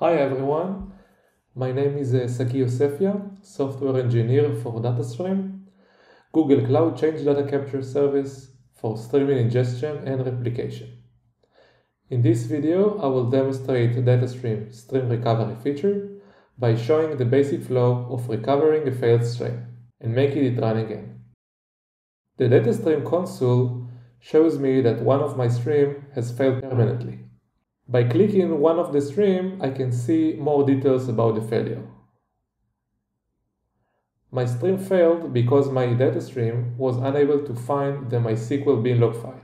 Hi everyone, my name is uh, Sagi Yosefia, software engineer for Datastream, Google Cloud Change Data Capture Service for streaming ingestion and replication. In this video, I will demonstrate Datastream stream recovery feature by showing the basic flow of recovering a failed stream and making it run again. The Datastream console shows me that one of my stream has failed permanently. By clicking one of the stream, I can see more details about the failure. My stream failed because my data stream was unable to find the MySQL binlog file.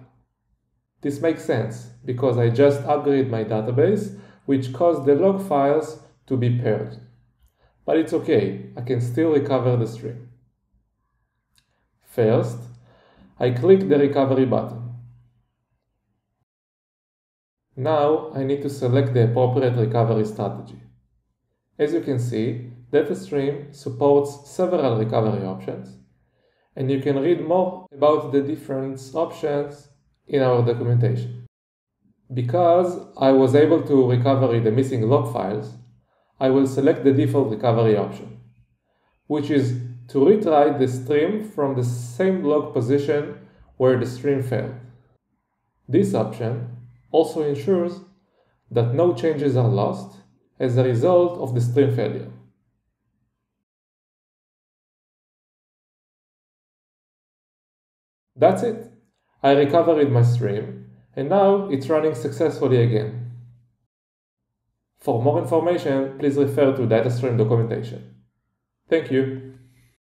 This makes sense because I just upgraded my database, which caused the log files to be paired. But it's okay, I can still recover the stream. First, I click the recovery button. Now I need to select the appropriate recovery strategy. As you can see, Datastream supports several recovery options, and you can read more about the different options in our documentation. Because I was able to recover the missing log files, I will select the default recovery option, which is to retry the stream from the same log position where the stream failed. This option also ensures that no changes are lost as a result of the stream failure. That's it. I recovered my stream and now it's running successfully again. For more information, please refer to Datastream documentation. Thank you.